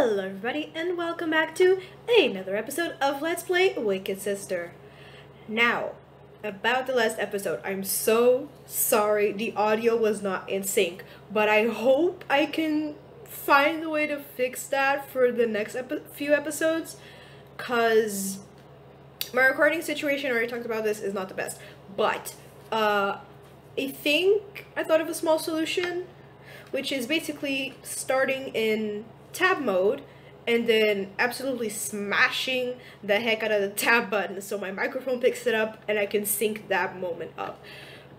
Hello everybody and welcome back to another episode of Let's Play Wicked Sister. Now, about the last episode, I'm so sorry the audio was not in sync, but I hope I can find a way to fix that for the next few episodes, cause my recording situation, I already talked about this, is not the best, but uh, I think I thought of a small solution, which is basically starting in tab mode and then absolutely smashing the heck out of the tab button so my microphone picks it up and I can sync that moment up.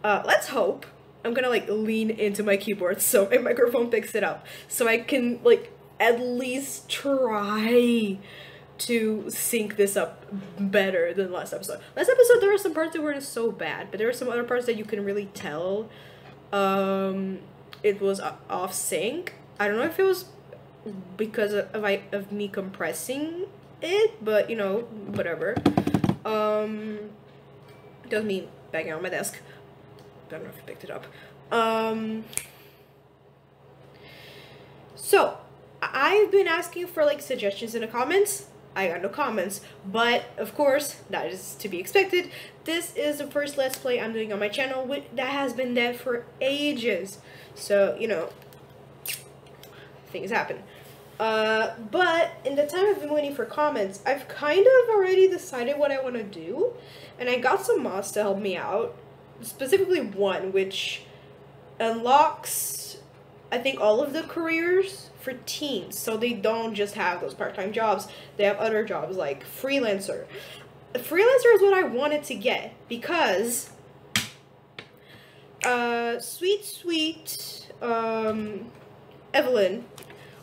Uh, let's hope. I'm gonna like lean into my keyboard so my microphone picks it up so I can like at least try to sync this up better than last episode. Last episode there were some parts that were just so bad, but there were some other parts that you can really tell um it was off sync. I don't know if it was because of, I, of me compressing it, but you know, whatever. Um, doesn't mean banging on my desk. I don't know if you picked it up. Um, so, I've been asking for like suggestions in the comments. I got no comments, but of course, that is to be expected. This is the first Let's Play I'm doing on my channel that has been dead for ages. So, you know, things happen. Uh, but in the time I've been waiting for comments, I've kind of already decided what I want to do, and I got some mods to help me out. Specifically one, which unlocks, I think, all of the careers for teens, so they don't just have those part-time jobs, they have other jobs like freelancer. Freelancer is what I wanted to get, because uh, sweet, sweet, um, Evelyn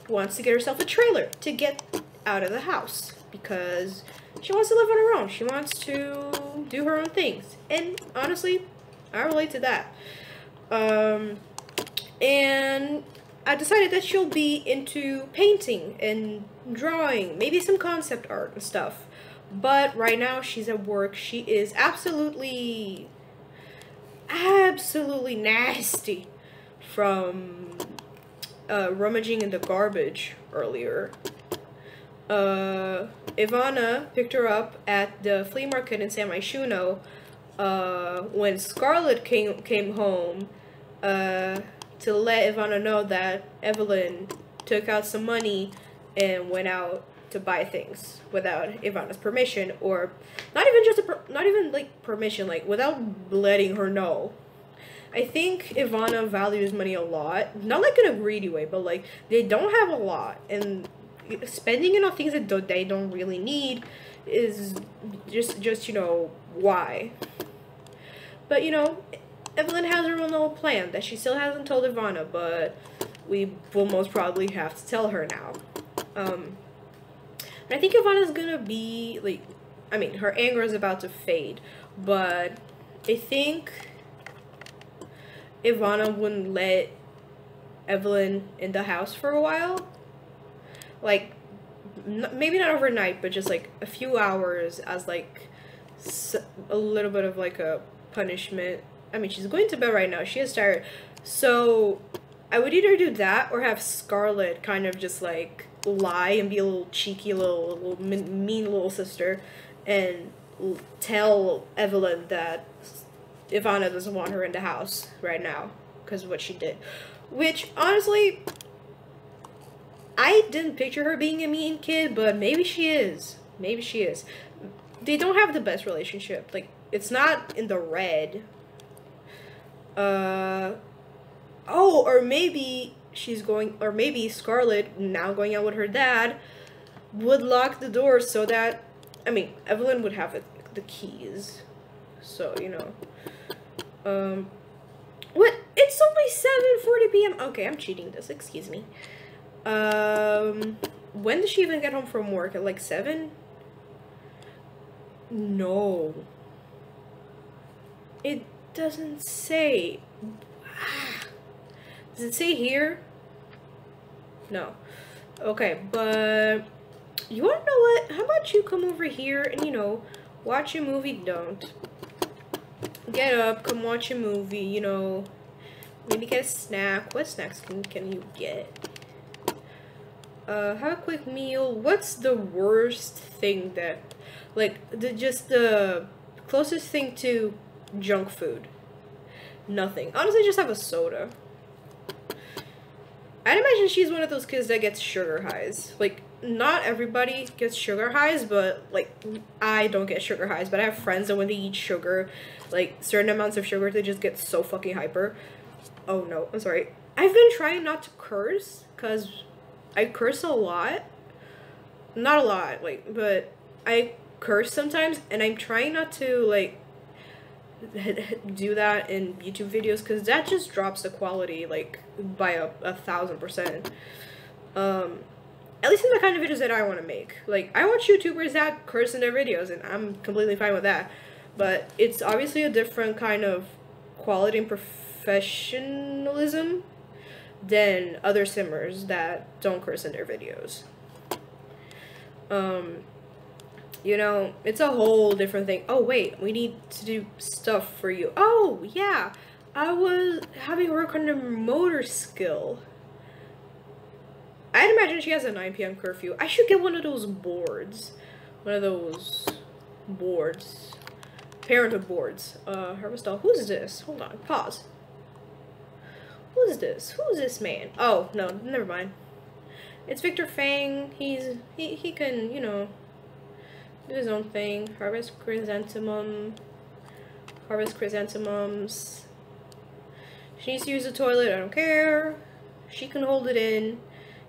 wants to get herself a trailer to get out of the house because she wants to live on her own. She wants to do her own things. And honestly, I relate to that. Um, and I decided that she'll be into painting and drawing, maybe some concept art and stuff. But right now she's at work. She is absolutely, absolutely nasty from uh, rummaging in the garbage earlier. Uh, Ivana picked her up at the flea market in San Myshuno uh, when Scarlet came, came home uh, to let Ivana know that Evelyn took out some money and went out to buy things without Ivana's permission or not even just a not even like permission like without letting her know I think Ivana values money a lot. Not like in a greedy way, but like they don't have a lot. And spending it on things that they don't really need is just, just you know, why. But, you know, Evelyn has her own little plan that she still hasn't told Ivana, but we will most probably have to tell her now. Um, I think Ivana's gonna be, like, I mean, her anger is about to fade, but I think Ivana wouldn't let Evelyn in the house for a while. Like, maybe not overnight, but just like a few hours as like a little bit of like a punishment. I mean, she's going to bed right now. She is tired. So I would either do that or have Scarlet kind of just like lie and be a little cheeky little, little mean little sister and tell Evelyn that Ivana doesn't want her in the house right now because of what she did. Which, honestly, I didn't picture her being a mean kid, but maybe she is. Maybe she is. They don't have the best relationship. Like, it's not in the red. Uh, oh, or maybe she's going, or maybe Scarlet, now going out with her dad, would lock the door so that, I mean, Evelyn would have the keys. So, you know. Um, what? It's only 7.40 p.m. Okay, I'm cheating this. Excuse me. Um, when does she even get home from work? At like 7? No. It doesn't say. Does it say here? No. Okay, but you wanna know what? How about you come over here and, you know, watch a movie? Don't get up, come watch a movie, you know, maybe get a snack. What snacks can, can you get? Uh, have a quick meal. What's the worst thing that, like, the just the closest thing to junk food? Nothing. Honestly, just have a soda. I'd imagine she's one of those kids that gets sugar highs. Like, not everybody gets sugar highs, but like I don't get sugar highs, but I have friends that when they eat sugar, like certain amounts of sugar, they just get so fucking hyper. Oh no, I'm sorry. I've been trying not to curse because I curse a lot. Not a lot, like, but I curse sometimes, and I'm trying not to like do that in YouTube videos because that just drops the quality like by a, a thousand percent. Um, at least in the kind of videos that I want to make. Like, I watch YouTubers that curse in their videos, and I'm completely fine with that. But it's obviously a different kind of quality and professionalism than other simmers that don't curse in their videos. Um, you know, it's a whole different thing. Oh, wait, we need to do stuff for you. Oh, yeah, I was having work on a motor skill. I'd imagine she has a 9 p.m. curfew. I should get one of those boards. One of those boards. Parenthood boards. Uh, Harvestal. Who's this? Hold on. Pause. Who's this? Who's this man? Oh, no. Never mind. It's Victor Fang. He's, he, he can, you know, do his own thing. Harvest chrysanthemum. Harvest chrysanthemums. She needs to use the toilet. I don't care. She can hold it in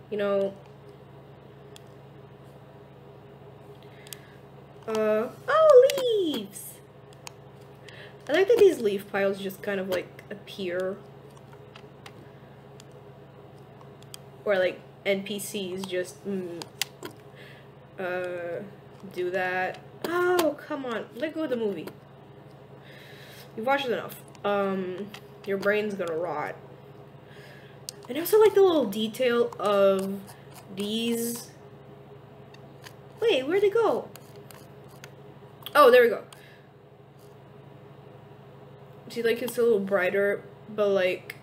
you know, uh, oh, leaves! I like that these leaf piles just kind of like appear. Or like NPCs just mm, uh, do that. Oh, come on. Let go of the movie. You've watched enough. Um, your brain's gonna rot. And I also like the little detail of these. Wait, where'd they go? Oh, there we go. See, like, it's a little brighter, but, like,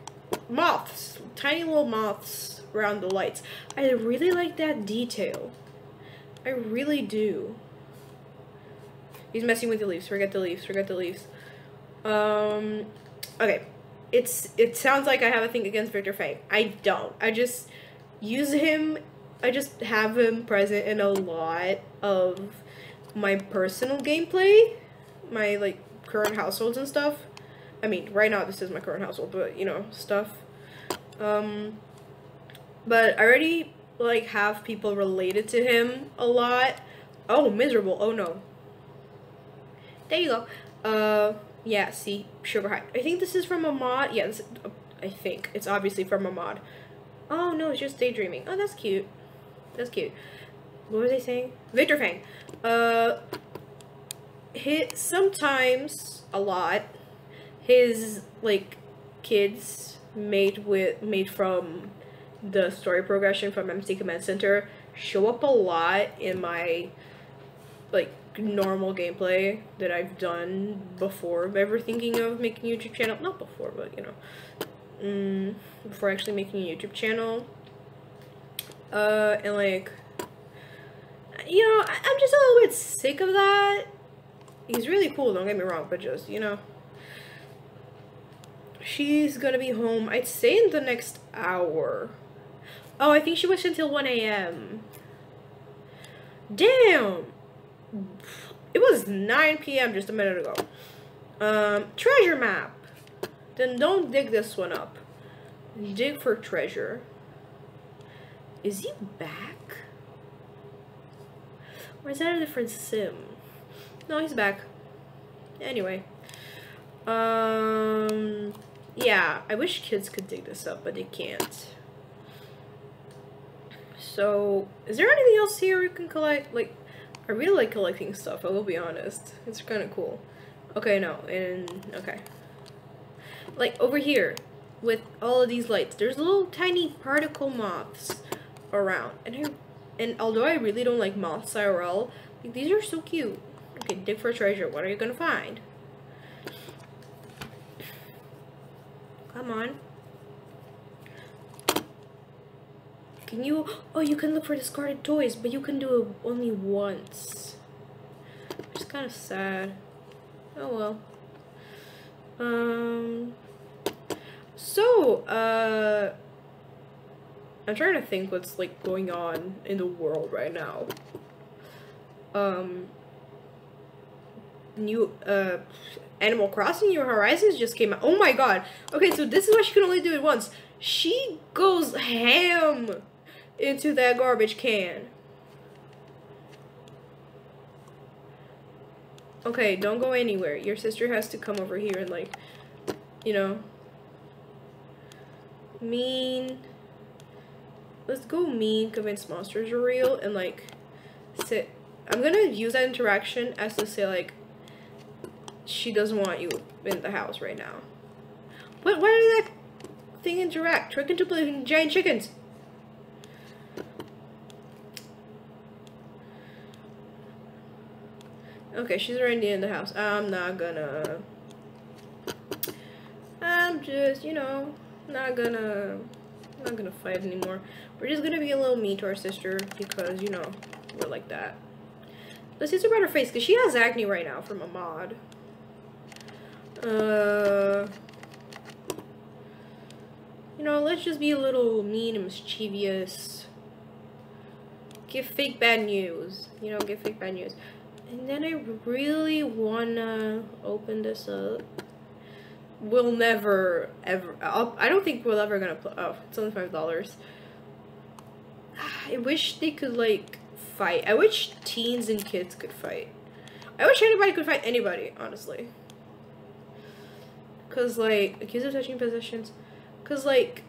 moths. Tiny little moths around the lights. I really like that detail. I really do. He's messing with the leaves. Forget the leaves. Forget the leaves. Um, okay it's it sounds like I have a thing against Victor Fang. I don't. I just use him. I just have him present in a lot of my personal gameplay, my like current households and stuff. I mean, right now this is my current household, but you know, stuff. Um, but I already like have people related to him a lot. Oh, miserable. Oh no. There you go. Uh, yeah, see, Sugar High. I think this is from a mod. Yeah, this, I think. It's obviously from a mod. Oh, no, it's just daydreaming. Oh, that's cute. That's cute. What was I saying? Victor Fang. Uh, hit sometimes, a lot, his, like, kids made with, made from the story progression from MC Command Center show up a lot in my, like, normal gameplay that I've done before ever thinking of making a YouTube channel. Not before, but you know, mm, before actually making a YouTube channel. Uh, and like, you know, I I'm just a little bit sick of that. He's really cool, don't get me wrong, but just, you know. She's gonna be home, I'd say in the next hour. Oh, I think she was until 1 a.m. Damn! It was 9 p.m. just a minute ago. Um, treasure map. Then don't dig this one up. Dig for treasure. Is he back? Or is that a different sim? No, he's back. Anyway. Um, yeah, I wish kids could dig this up, but they can't. So, is there anything else here we can collect? Like, I really like collecting stuff, I will be honest. It's kind of cool. Okay, no, and, okay. Like, over here, with all of these lights, there's little tiny particle moths around. And I, and although I really don't like moths IRL, like, these are so cute. Okay, dig for treasure. What are you gonna find? Come on. Can you? Oh, you can look for discarded toys, but you can do it only once. It's kind of sad. Oh well. Um. So, uh. I'm trying to think what's like going on in the world right now. Um. New uh, Animal Crossing New Horizons just came out. Oh my god. Okay, so this is why she can only do it once. She goes ham into that garbage can. Okay, don't go anywhere. Your sister has to come over here and like, you know, mean. Let's go mean, convince monsters are real, and like, sit. I'm gonna use that interaction as to say like, she doesn't want you in the house right now. What? Why did that thing interact? Trick into playing giant chickens. Okay, she's already in the house. I'm not gonna. I'm just, you know, not gonna, not gonna fight anymore. We're just gonna be a little mean to our sister because, you know, we're like that. The sister brought her face because she has acne right now from a mod. Uh, you know, let's just be a little mean and mischievous. Give fake bad news. You know, give fake bad news. And then I really wanna open this up. We'll never ever. I'll, I don't think we're ever gonna. Oh, it's only five dollars. I wish they could like fight. I wish teens and kids could fight. I wish anybody could fight anybody, honestly. Cause like accused of touching possessions. Cause like,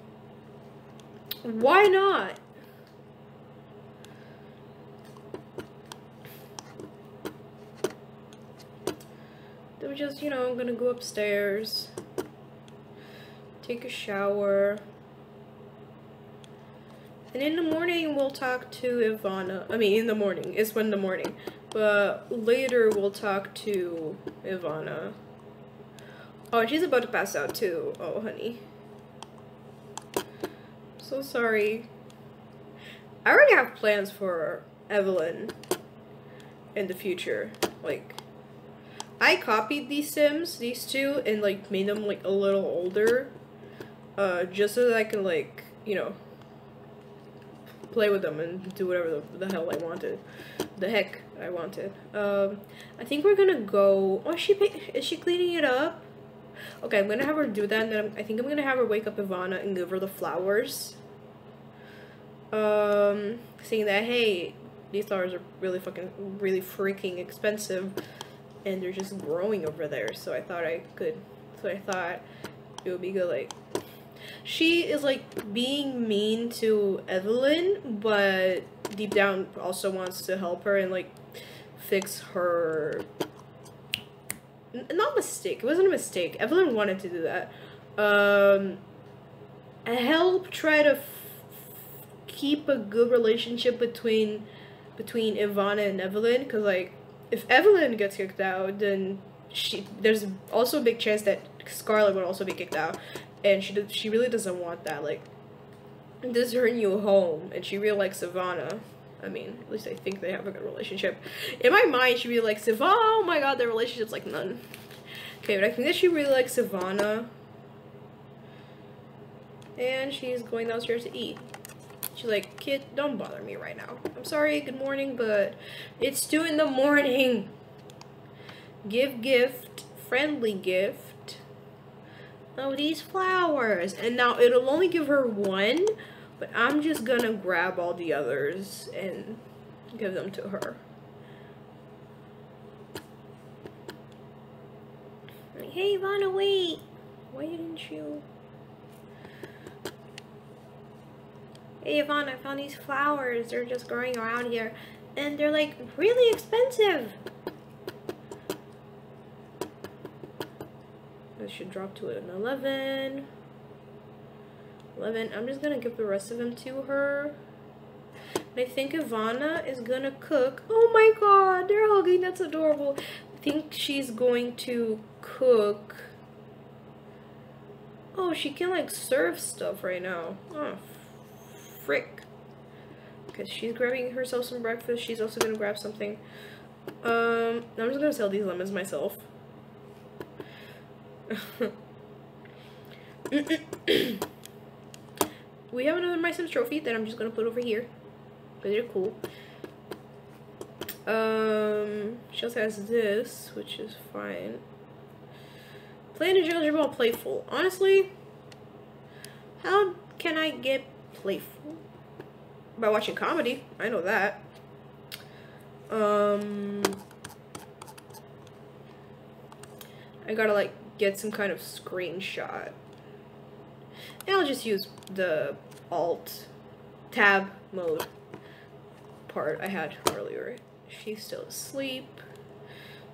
why not? Just, you know, I'm gonna go upstairs, take a shower, and in the morning we'll talk to Ivana. I mean, in the morning, it's when the morning, but later we'll talk to Ivana. Oh, she's about to pass out too. Oh, honey. So sorry. I already have plans for Evelyn in the future. Like, I copied these Sims, these two, and like made them like a little older. Uh, just so that I can like, you know, play with them and do whatever the, the hell I wanted. The heck I wanted. Um, I think we're gonna go. Oh, is she is she cleaning it up? Okay, I'm gonna have her do that, and then I'm, I think I'm gonna have her wake up Ivana and give her the flowers. Um, saying that, hey, these flowers are really fucking, really freaking expensive, and they're just growing over there, so I thought I could, so I thought it would be good, like, she is, like, being mean to Evelyn, but deep down also wants to help her and, like, fix her not mistake. It wasn't a mistake. Evelyn wanted to do that. Um, help try to keep a good relationship between between Ivana and Evelyn. Because like, if Evelyn gets kicked out, then she there's also a big chance that Scarlet would also be kicked out, and she she really doesn't want that. Like, this is her new home, and she really likes Ivana. I mean, at least I think they have a good relationship. In my mind, she really likes Ivana. Oh my god, their relationship's like none. Okay, but I think that she really likes Ivana. And she's going downstairs to eat. She's like, kid, don't bother me right now. I'm sorry, good morning, but it's 2 in the morning. Give gift, friendly gift. Oh, these flowers. And now it'll only give her one, but I'm just gonna grab all the others and give them to her. Hey, Ivana, wait. Why didn't you? Hey, Ivana, I found these flowers. They're just growing around here. And they're, like, really expensive. This should drop to an 11. 11. I'm just gonna give the rest of them to her. I think Ivana is gonna cook. Oh my god, they're hugging. That's adorable. I think she's going to cook. Oh, she can like serve stuff right now. Oh, frick. Because she's grabbing herself some breakfast. She's also gonna grab something. Um, I'm just gonna sell these lemons myself. we have another My Sims trophy that I'm just gonna put over here. Because they're cool. Um, she also has this, which is fine. Playing a Judge Ball playful. Honestly, how can I get playful? By watching comedy. I know that. Um, I gotta like get some kind of screenshot. And I'll just use the alt tab mode part I had earlier. She's still asleep.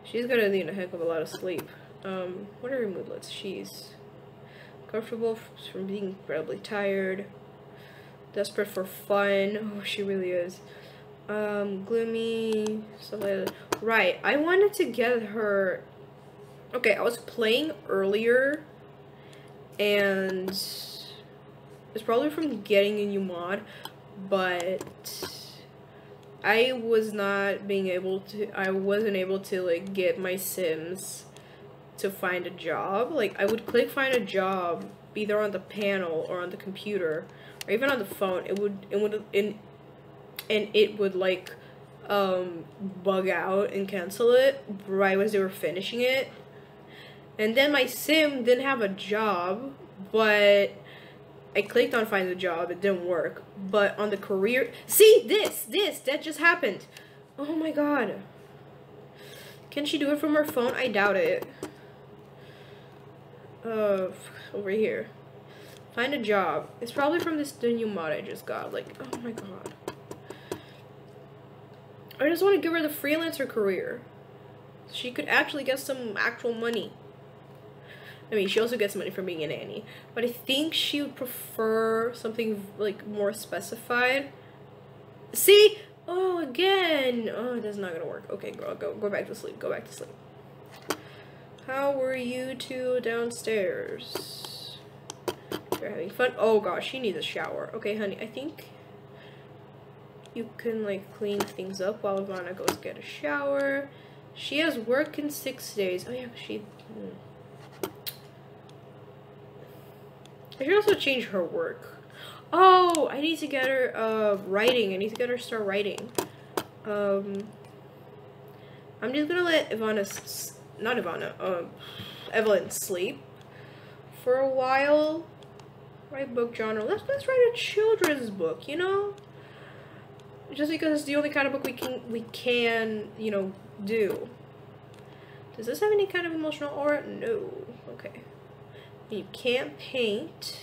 She's gonna need a heck of a lot of sleep. Um, what are her moodlets? She's comfortable from being incredibly tired. Desperate for fun. Oh, she really is. Um, gloomy, stuff like that. Right, I wanted to get her... Okay, I was playing earlier, and it's probably from getting a new mod, but I was not being able to, I wasn't able to, like, get my Sims to find a job. Like, I would click find a job, either on the panel or on the computer, or even on the phone. It would, it would, in, and it would, like, um, bug out and cancel it right as they were finishing it. And then my sim didn't have a job, but I clicked on find a job, it didn't work. But on the career, see this, this, that just happened. Oh my god. Can she do it from her phone? I doubt it. Uh, over here. Find a job. It's probably from this new mod I just got. Like, oh my god. I just want to give her the freelancer career. She could actually get some actual money. I mean, she also gets money from being a nanny, but I think she would prefer something like more specified. See? Oh, again. Oh, that's not gonna work. Okay, girl, go go back to sleep. Go back to sleep. How were you two downstairs? You're having fun. Oh gosh, she needs a shower. Okay, honey, I think you can like clean things up while Ivana goes get a shower. She has work in six days. Oh yeah, she. Hmm. I should also change her work. Oh, I need to get her uh, writing. I need to get her start writing. Um, I'm just gonna let Ivana, not Ivana, um, Evelyn sleep for a while. Write book genre. Let's let's write a children's book. You know, just because it's the only kind of book we can we can you know do. Does this have any kind of emotional aura? No. Okay. You can't paint.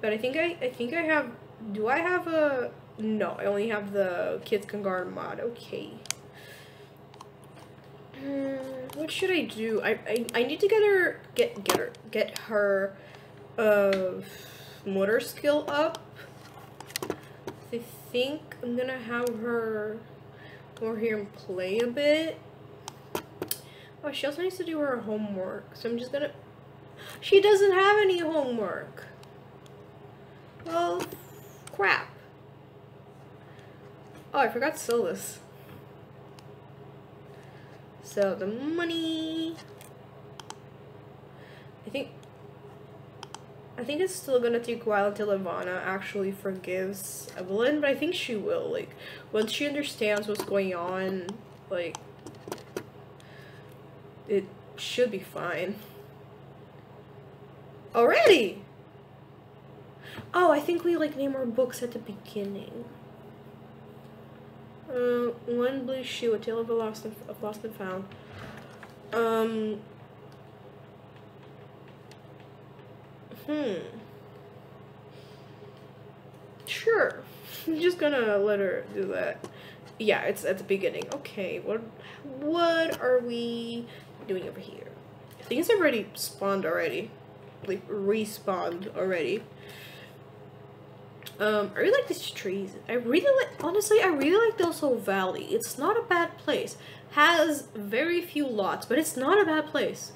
But I think I, I think I have, do I have a, no, I only have the Kids Can Garden mod. Okay. Hmm, what should I do? I, I, I need to get her, get, get her, get her, uh, motor skill up. I think I'm gonna have her over here and play a bit. Oh, she also needs to do her homework. So I'm just gonna... She doesn't have any homework. Well, crap. Oh, I forgot to sell this. Sell the money. I think... I think it's still gonna take a while until Ivana actually forgives Evelyn, but I think she will. Like, once she understands what's going on, like, it should be fine. Already! Oh, I think we like name our books at the beginning. Uh, one blue shoe, a tale of a lost and, of lost and found. Um. Hmm. Sure. I'm just gonna let her do that. Yeah, it's at the beginning. Okay, what what are we doing over here? Things have already spawned already. Like, respawned already. Um, I really like these trees. I really like, honestly, I really like Del Valley. It's not a bad place. Has very few lots, but it's not a bad place.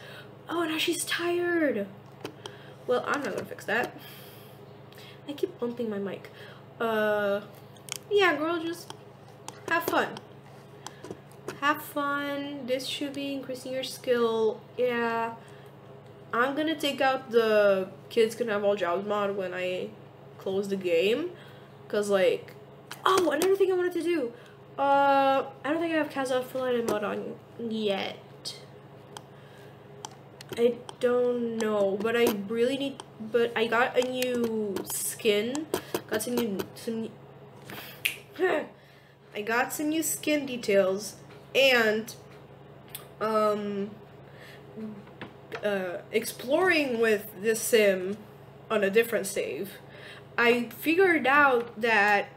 Oh, now she's tired. Well, I'm not gonna fix that. I keep bumping my mic. uh, yeah, girl, just have fun. Have fun. This should be increasing your skill. Yeah. I'm gonna take out the kids can have all jobs mod when I close the game. Cause like, oh, another thing I wanted to do. Uh, I don't think I have Kazakh mod on yet. I don't know, but I really need. But I got a new skin. Got some new some. I got some new skin details and um uh, exploring with this sim on a different save. I figured out that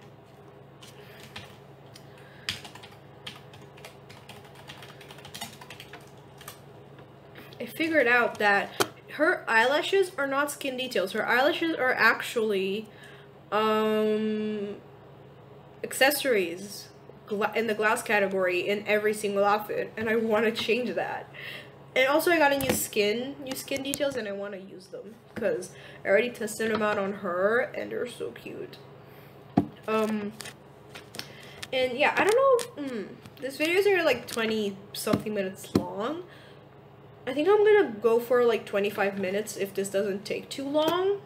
figured out that her eyelashes are not skin details. Her eyelashes are actually um, accessories in the glass category in every single outfit, and I want to change that. And also, I got a new skin, new skin details, and I want to use them because I already tested them out on her, and they're so cute. Um, and yeah, I don't know. Mm, this videos are like 20 something minutes long. I think I'm gonna go for like 25 minutes if this doesn't take too long.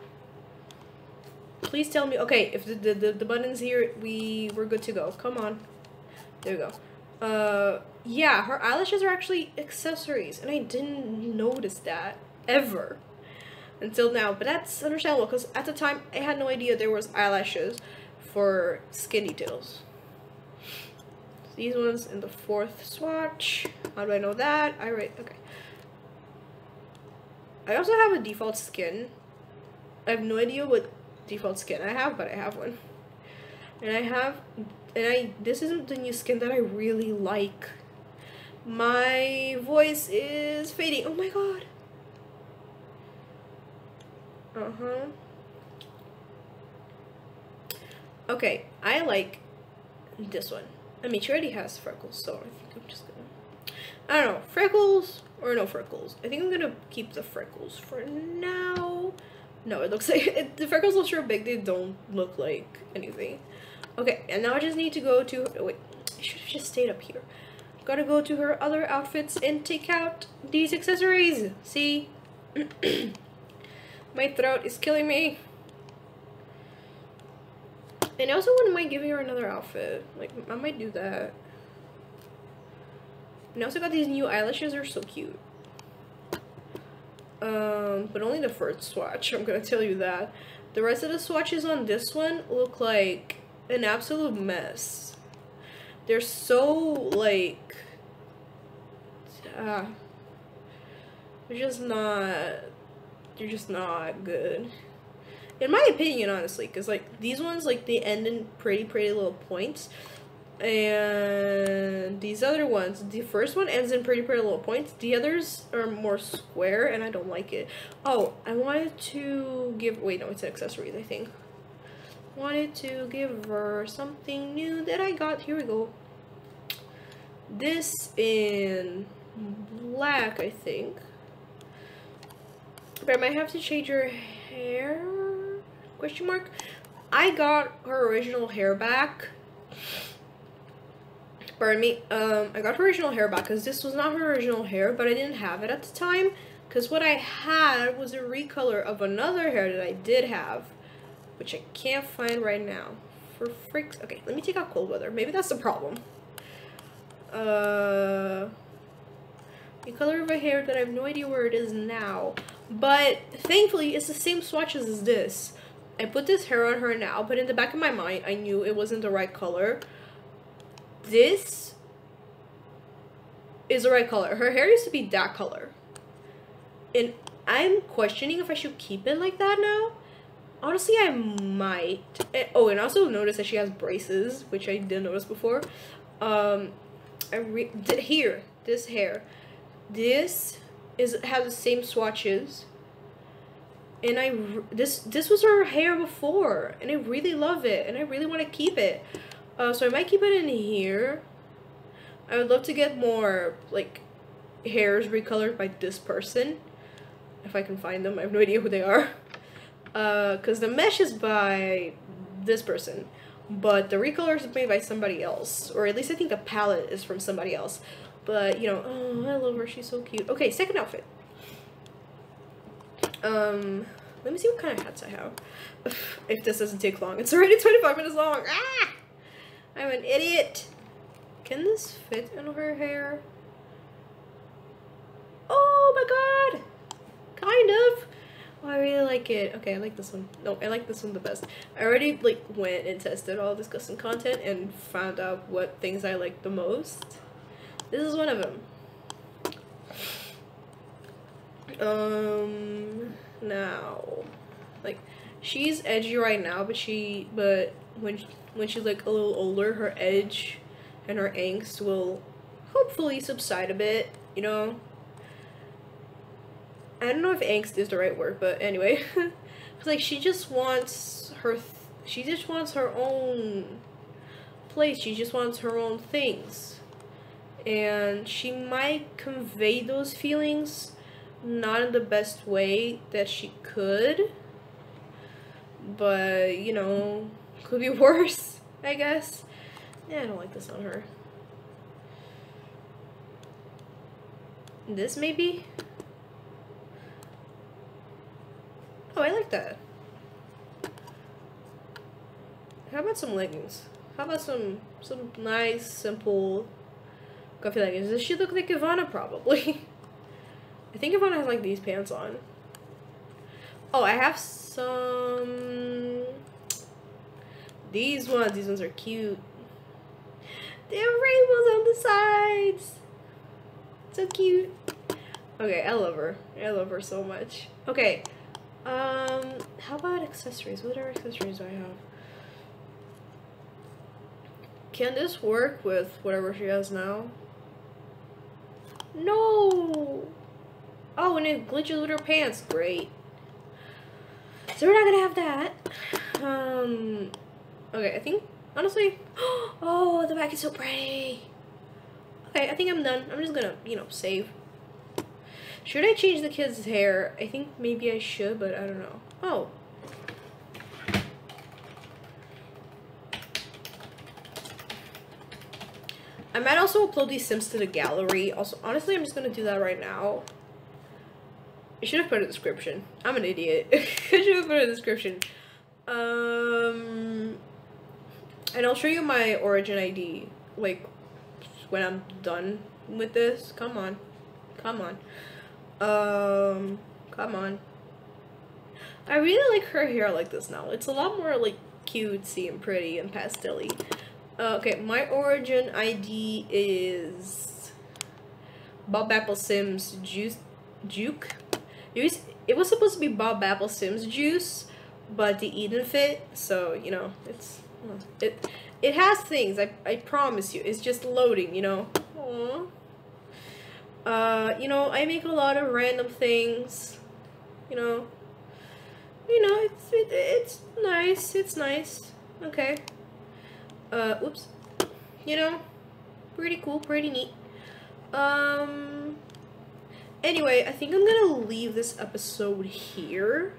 Please tell me, okay, if the, the, the button's here, we, we're good to go. Come on. There we go. Uh, yeah, her eyelashes are actually accessories, and I didn't notice that, ever. Until now, but that's understandable, because at the time, I had no idea there was eyelashes for skin details. These ones in the fourth swatch. How do I know that? I write, okay. I also have a default skin. I have no idea what default skin I have, but I have one. And I have, and I, this isn't the new skin that I really like. My voice is fading. Oh my god. Uh-huh. Okay, I like this one. I mean, she already has freckles, so I think I'm just gonna... I don't know, freckles or no freckles. I think I'm gonna keep the freckles for now. No, it looks like it, the freckles look so big they don't look like anything. Okay, and now I just need to go to oh, wait. I should have just stayed up here. Gotta go to her other outfits and take out these accessories. See, my throat is killing me. And I also wouldn't mind giving her another outfit. Like, I might do that. And I also got these new eyelashes. They're so cute. Um, but only the first swatch, I'm gonna tell you that. The rest of the swatches on this one look like an absolute mess. They're so, like, uh, they're just not, they're just not good. In my opinion, honestly, because, like, these ones, like, they end in pretty, pretty little points and these other ones the first one ends in pretty pretty little points. The others are more square and i don't like it. Oh i wanted to give wait no it's accessories i think. Wanted to give her something new that i got. Here we go. This in black i think. But i might have to change her hair? Question mark. I got her original hair back pardon me, um, I got her original hair back because this was not her original hair, but I didn't have it at the time because what I had was a recolor of another hair that I did have, which I can't find right now. For freaks, okay, let me take out cold weather. Maybe that's the problem. Uh, the color of a hair that I have no idea where it is now, but thankfully it's the same swatches as this. I put this hair on her now, but in the back of my mind, I knew it wasn't the right color this is the right color. Her hair used to be that color. And I'm questioning if I should keep it like that now. Honestly, I might. Eh, oh, and also notice that she has braces, which I didn't notice before. Um, I re here, this hair. This is has the same swatches. And I this this was her hair before, and I really love it, and I really want to keep it. Uh, so I might keep it in here. I would love to get more, like, hairs recolored by this person. If I can find them. I have no idea who they are. Uh, because the mesh is by this person, but the recolor is made by somebody else, or at least I think the palette is from somebody else. But you know, oh, I love her. She's so cute. Okay, second outfit. Um, let me see what kind of hats I have. if this doesn't take long, it's already 25 minutes long. Ah, I'm an idiot. Can this fit in her hair? Oh my god! Kind of. Oh, I really like it. Okay, I like this one. No, I like this one the best. I already like went and tested all this custom content and found out what things I like the most. This is one of them. Um, now, like, she's edgy right now, but she, but when she, when she's like a little older, her edge and her angst will hopefully subside a bit. You know, I don't know if angst is the right word, but anyway, it's like she just wants her, she just wants her own place. She just wants her own things, and she might convey those feelings not in the best way that she could, but you know, could be worse, I guess. Yeah, I don't like this on her. This maybe? Oh, I like that. How about some leggings? How about some some nice, simple, comfy leggings? Does she look like Ivana? Probably. I think Ivana has like these pants on. Oh, I have some... These ones. These ones are cute. They have rainbows on the sides. So cute. Okay, I love her. I love her so much. Okay, um, how about accessories? What other accessories do I have? Can this work with whatever she has now? No! Oh, and it glitches with her pants. Great. So we're not gonna have that. Um, okay, I think, honestly, oh, the back is so pretty. Okay, I think I'm done. I'm just gonna, you know, save. Should I change the kid's hair? I think maybe I should, but I don't know. Oh. I might also upload these sims to the gallery. Also, honestly, I'm just to do that right now. I should have put a description. I'm an idiot. I should have put a description. Um, and I'll show you my origin ID, like, when I'm done with this. Come on. Come on. Um, come on. I really like her hair like this now. It's a lot more like cutesy and pretty and pastel uh, okay, my origin ID is Bob Apple Sims Juice Juke. It was, it was supposed to be Bob Apple Sims Juice, but the E didn't fit, so you know it's it it has things. I I promise you. It's just loading. You know. Aww. Uh, you know, I make a lot of random things. You know. You know, it's it, it's nice. It's nice. Okay. Uh, oops. You know, pretty cool, pretty neat. Um. Anyway, I think I'm gonna leave this episode here.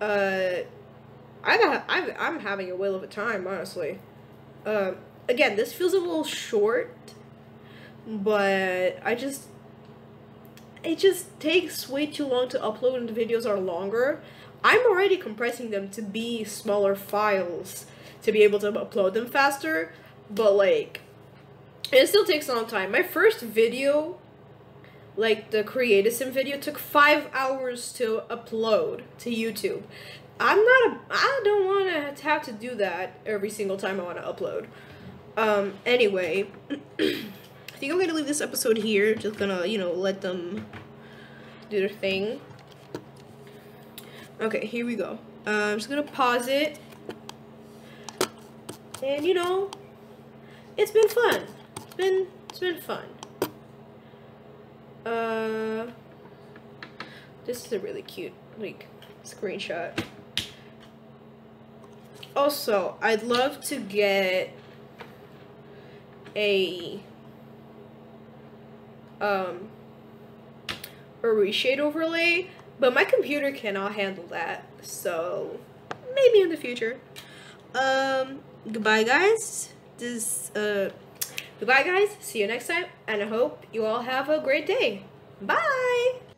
Uh, I got, I'm, I'm having a whale of a time, honestly. Um, again, this feels a little short but I just it just takes way too long to upload and the videos are longer. I'm already compressing them to be smaller files to be able to upload them faster, but like it still takes a long time. My first video, like the Create Sim video, took five hours to upload to YouTube. I'm not a, I don't want to have to do that every single time I want to upload. Um, anyway, I think I'm gonna leave this episode here. Just gonna, you know, let them do their thing. Okay, here we go. Uh, I'm just gonna pause it. And you know, it's been fun. It's been it's been fun. Uh this is a really cute like screenshot. Also, I'd love to get a um, a reshade overlay, but my computer cannot handle that, so maybe in the future. um, goodbye, guys. This, uh, goodbye, guys. See you next time, and I hope you all have a great day. Bye.